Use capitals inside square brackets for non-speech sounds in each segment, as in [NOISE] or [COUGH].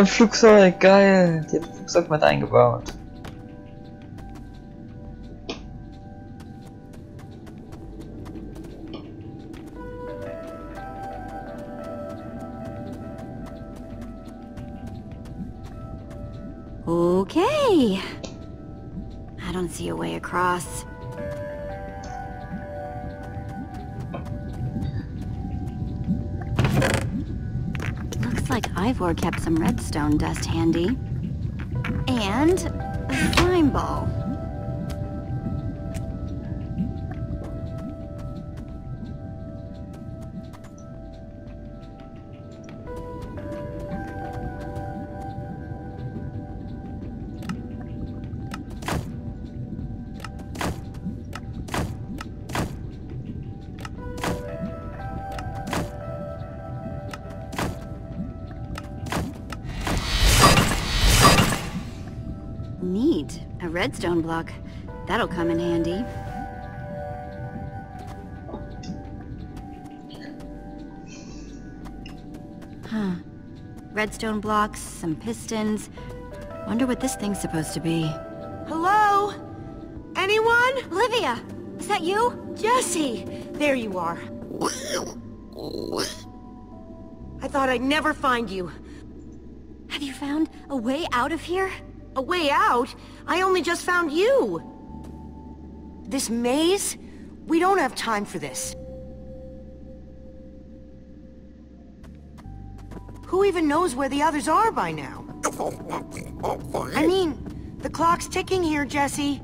Ein Flugzeug, geil. Die hat ein Flugzeug mit eingebaut. Okay. I don't see a way across. Ivor kept some redstone dust handy. And a slime ball. Redstone block. That'll come in handy. Huh. Redstone blocks, some pistons. Wonder what this thing's supposed to be. Hello? Anyone? Olivia! Is that you? Jesse! There you are. I thought I'd never find you. Have you found a way out of here? A way out? I only just found you. This maze? We don't have time for this. Who even knows where the others are by now? I mean, the clock's ticking here, Jesse.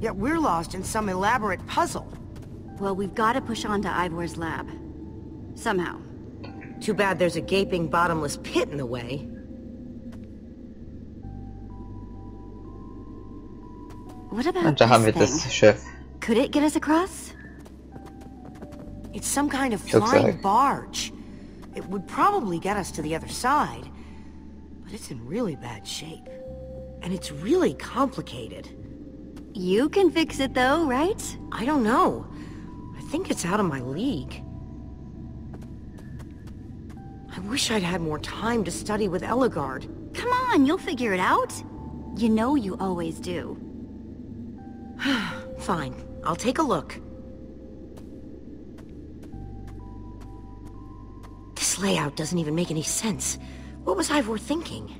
Yet we're lost in some elaborate puzzle. Well, we've got to push on to Ivor's lab. Somehow. Too bad there's a gaping bottomless pit in the way. About Und da haben wir this das thing? Schiff. Could it get us across? It's some kind of flying barge. It would probably get us to the other side. But it's in really bad shape. And it's really complicated. You can fix it though, right? I don't know. I think it's out of my league. I wish I'd had more time to study with Ellegaard. Come on, you'll figure it out. You know you always do. Fine, I'll take a look. This layout doesn't even make any sense. What was Ivor thinking?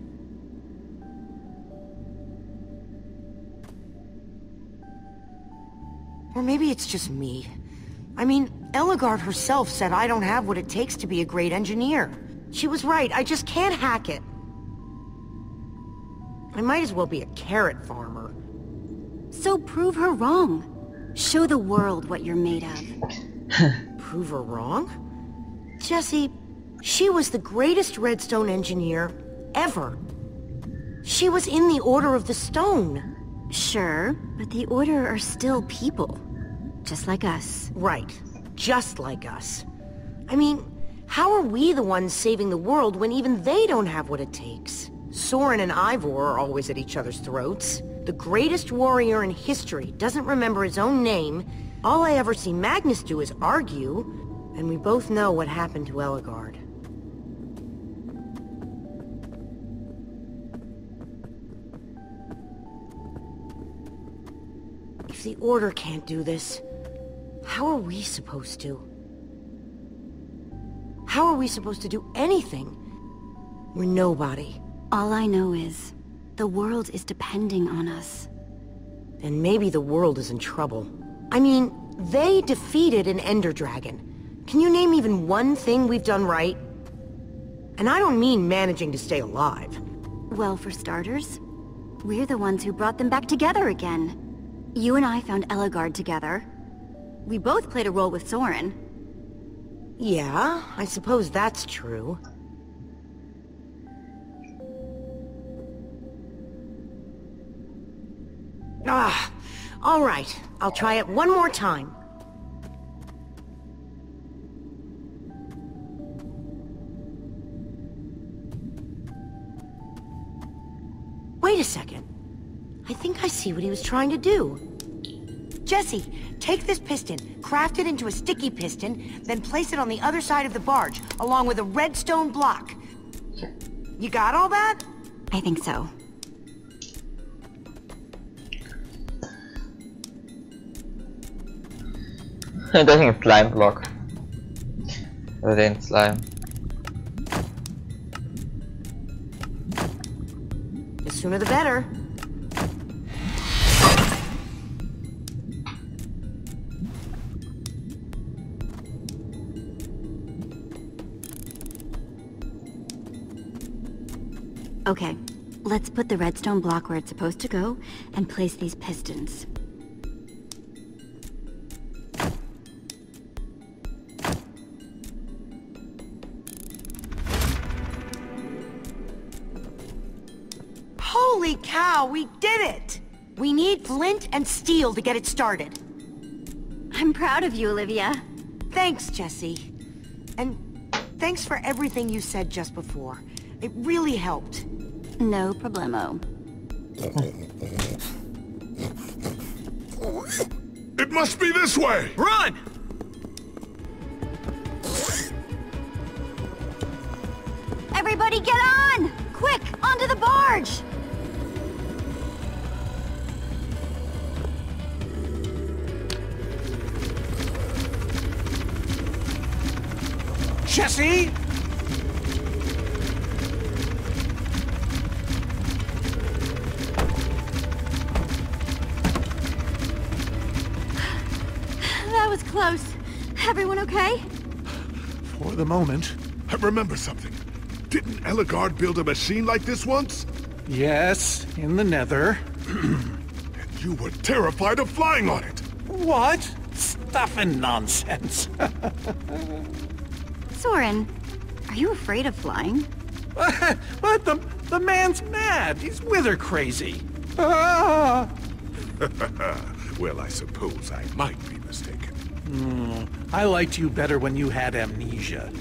Or maybe it's just me. I mean, Ellegaard herself said I don't have what it takes to be a great engineer. She was right, I just can't hack it. I might as well be a carrot farmer. So prove her wrong. Show the world what you're made of. [LAUGHS] Prove her wrong? Jesse, she was the greatest redstone engineer ever. She was in the Order of the Stone. Sure, but the Order are still people. Just like us. Right. Just like us. I mean, how are we the ones saving the world when even they don't have what it takes? Soren and Ivor are always at each other's throats. The greatest warrior in history doesn't remember his own name. All I ever see Magnus do is argue. And we both know what happened to Ellegaard. If the Order can't do this, how are we supposed to? How are we supposed to do anything? We're nobody. All I know is, the world is depending on us. And maybe the world is in trouble. I mean, they defeated an Ender Dragon. Can you name even one thing we've done right? And I don't mean managing to stay alive. Well, for starters, we're the ones who brought them back together again. You and I found Ellegaard together. We both played a role with Soren. Yeah, I suppose that's true. Ah, all right. I'll try it one more time. Wait a second. I think I see what he was trying to do. Jesse, take this piston, craft it into a sticky piston, then place it on the other side of the barge, along with a redstone block. You got all that? I think so. [LAUGHS] Da hing ein Slime-Block. Oder den Slime. The sooner the better. Okay, let's put the redstone block where it's supposed to go and place these pistons. Holy cow, we did it! We need flint and steel to get it started. I'm proud of you, Olivia. Thanks, Jesse. And thanks for everything you said just before. It really helped. No problemo. It must be this way! Run! Everybody get on! Quick, onto the barge! Jesse! That was close. Everyone okay? For the moment. I remember something. Didn't Ellegaard build a machine like this once? Yes, in the nether. [CLEARS THROAT] And you were terrified of flying on it! What? Stuff and nonsense. [LAUGHS] Soren, are you afraid of flying? [LAUGHS] what the... The man's mad. He's wither crazy. Ah! [LAUGHS] well, I suppose I might be mistaken. I liked you better when you had amnesia.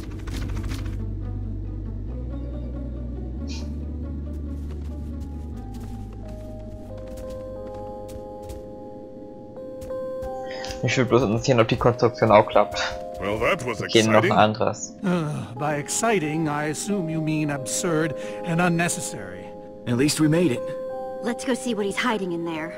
Ich will bloß interessieren, ob die Konstruktion auch klappt. Well, that was Gehen noch anderes. Ugh, by exciting, I assume you mean absurd and unnecessary. At least we made it. Let's go see what he's hiding in there.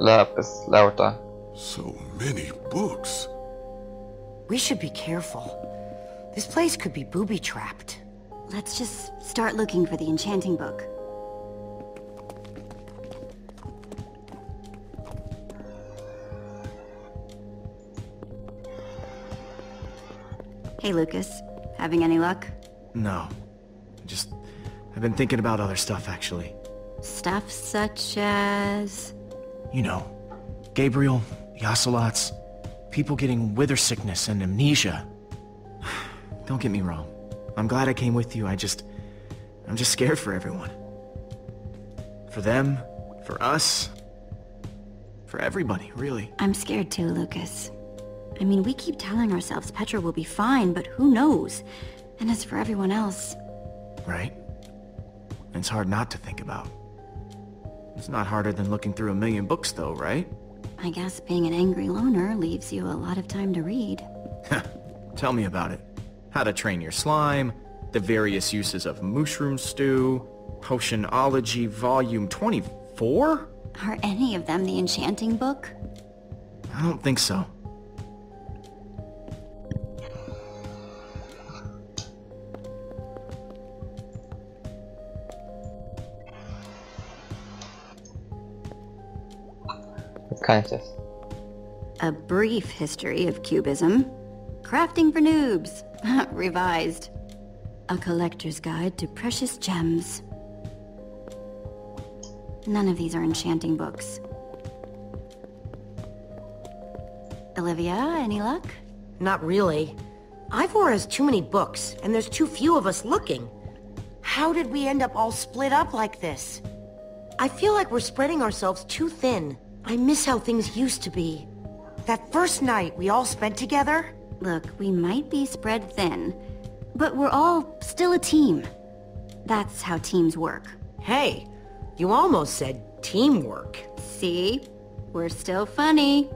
Lapis lauter. So many books. We should be careful. This place could be booby-trapped. Let's just start looking for the enchanting book. Hey, Lucas. Having any luck? No. Just... I've been thinking about other stuff, actually. Stuff such as... You know, Gabriel, ocelots, people getting wither sickness and amnesia. [SIGHS] Don't get me wrong. I'm glad I came with you, I just... I'm just scared for everyone. For them, for us, for everybody, really. I'm scared too, Lucas. I mean, we keep telling ourselves Petra will be fine, but who knows? And as for everyone else, Right? It's hard not to think about. It's not harder than looking through a million books, though, right? I guess being an angry loner leaves you a lot of time to read. Tell me about it. How to train your slime, the various uses of mushroom stew, Potionology Volume 24? Are any of them the enchanting book? I don't think so. Jetzt kann ich das. A brief history of cubism. Crafting for noobs. [LAUGHS] Revised. A collector's guide to precious gems. None of these are enchanting books. Olivia, any luck? Not really. Ivor has too many books, and there's too few of us looking. How did we end up all split up like this? I feel like we're spreading ourselves too thin. I miss how things used to be. That first night we all spent together? Look, we might be spread thin, But we're all still a team. That's how teams work. Hey, you almost said teamwork. See? We're still funny.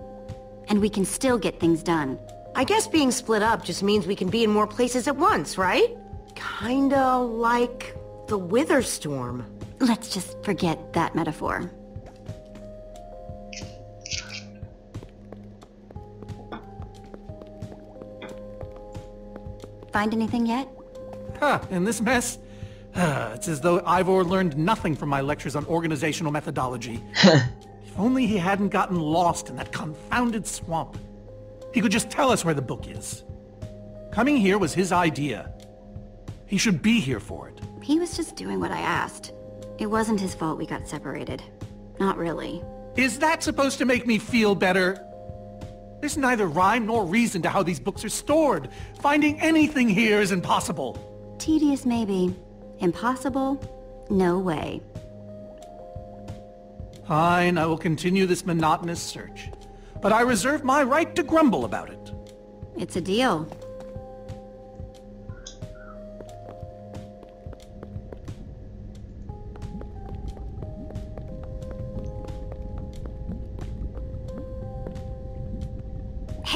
And we can still get things done. I guess being split up just means we can be in more places at once, right? Kinda like the Wither Storm. Let's just forget that metaphor. Find anything yet? Huh, in this mess? Uh, [SIGHS] it's as though Ivor learned nothing from my lectures on organizational methodology. [LAUGHS] if only he hadn't gotten lost in that confounded swamp. He could just tell us where the book is. Coming here was his idea. He should be here for it. He was just doing what I asked. It wasn't his fault we got separated. Not really. Is that supposed to make me feel better? There's neither rhyme nor reason to how these books are stored. Finding anything here is impossible. Tedious maybe. Impossible? No way. Fine, I will continue this monotonous search. But I reserve my right to grumble about it. It's a deal.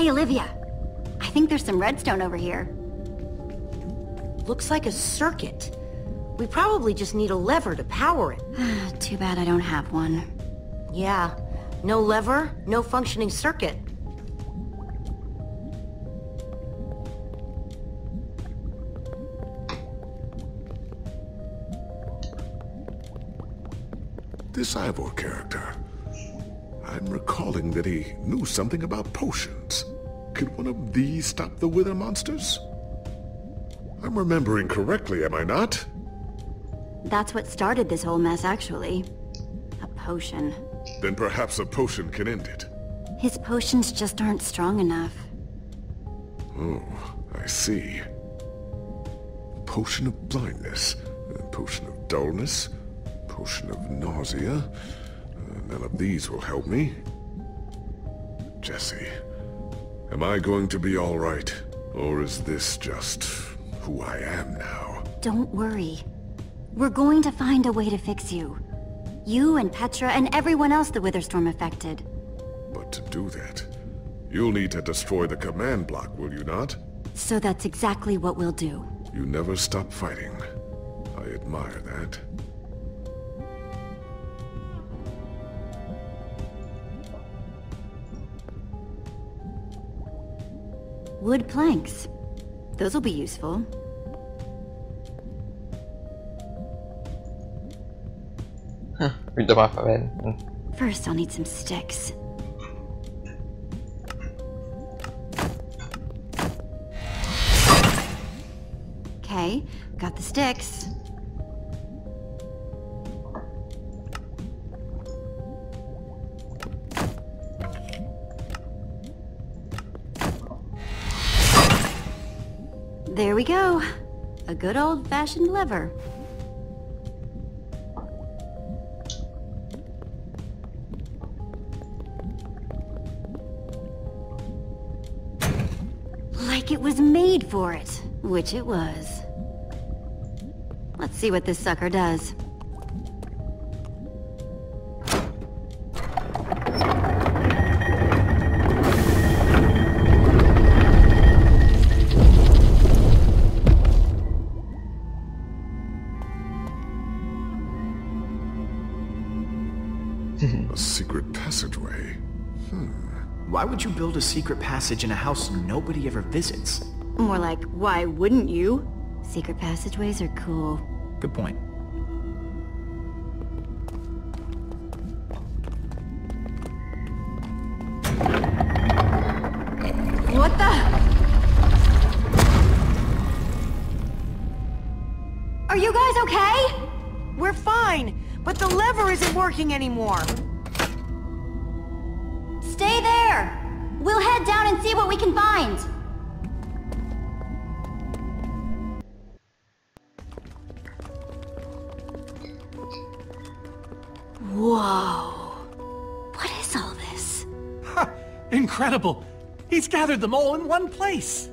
Hey, Olivia. I think there's some redstone over here. Looks like a circuit. We probably just need a lever to power it. [SIGHS] Too bad I don't have one. Yeah, no lever, no functioning circuit. This Ivor character. I'm recalling that he knew something about potions. Could one of these stop the wither monsters? I'm remembering correctly, am I not? That's what started this whole mess, actually. A potion. Then perhaps a potion can end it. His potions just aren't strong enough. Oh, I see. Potion of blindness, potion of dullness, potion of nausea. Uh, none of these will help me. Jesse, am I going to be all right? Or is this just who I am now? Don't worry. We're going to find a way to fix you. You and Petra and everyone else the Witherstorm affected. But to do that, you'll need to destroy the command block, will you not? So that's exactly what we'll do. You never stop fighting. I admire that. Wood planks. Those'll be useful. Wieder mal verwenden. First, I'll need some sticks. Okay, got the sticks. Go. A good old-fashioned lever. Like it was made for it. Which it was. Let's see what this sucker does. [LAUGHS] A secret passageway. Hmm. Why would you build a secret passage in a house nobody ever visits? More like, why wouldn't you? Secret passageways are cool. Good point. What the? Are you guys okay? We're fine, but the lever isn't working anymore. Stay there! We'll head down and see what we can find. Whoa. What is all this? Ha! Incredible! He's gathered them all in one place!